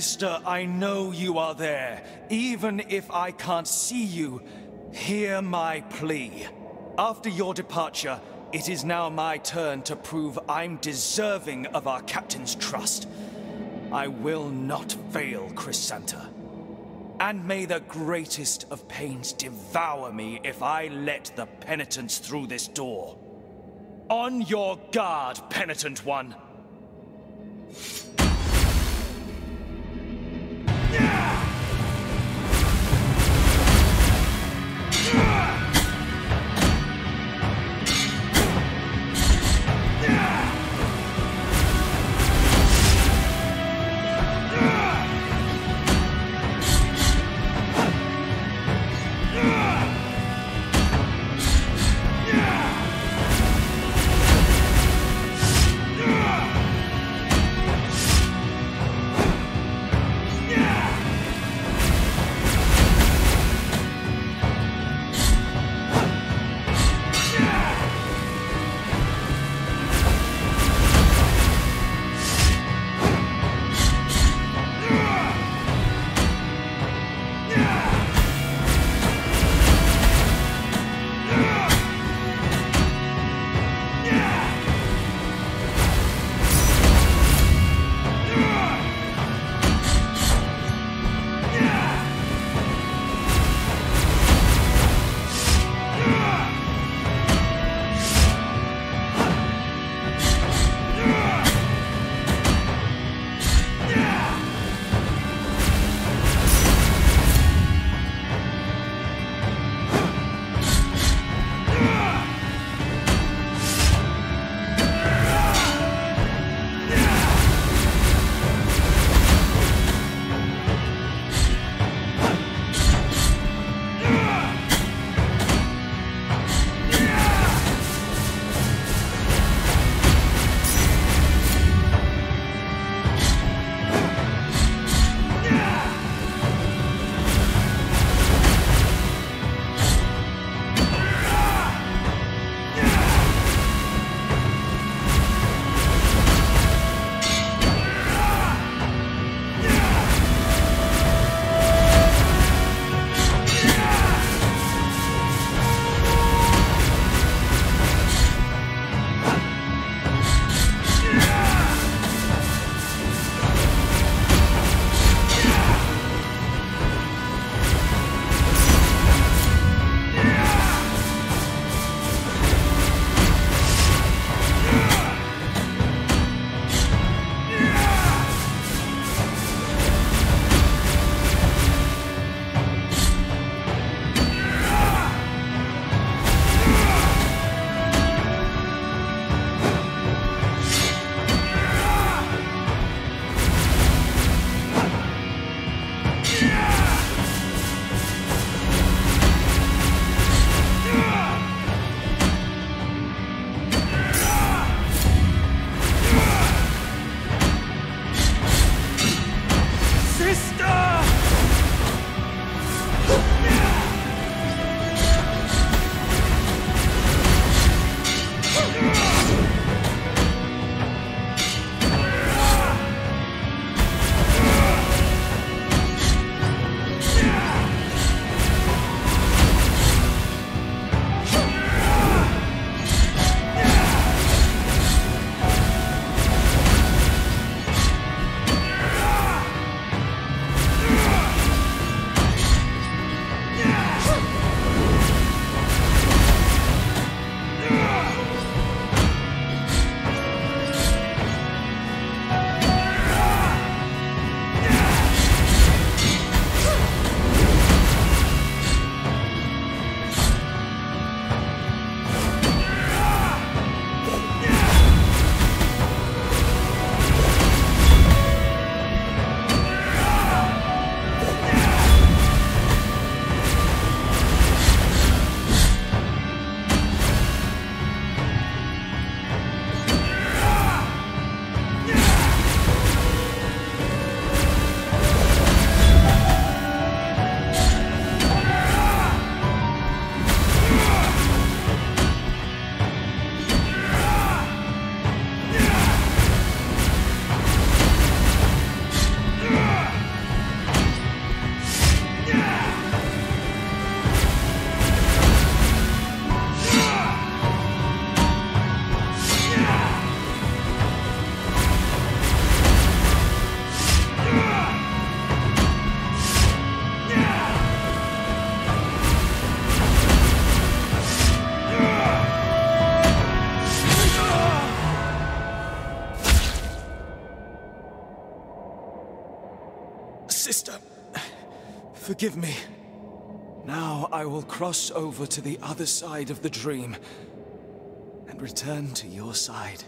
sister, I know you are there. Even if I can't see you, hear my plea. After your departure, it is now my turn to prove I'm deserving of our captain's trust. I will not fail, Crisanta. And may the greatest of pains devour me if I let the penitents through this door. On your guard, penitent one! Yeah! sister. Forgive me. Now I will cross over to the other side of the dream and return to your side.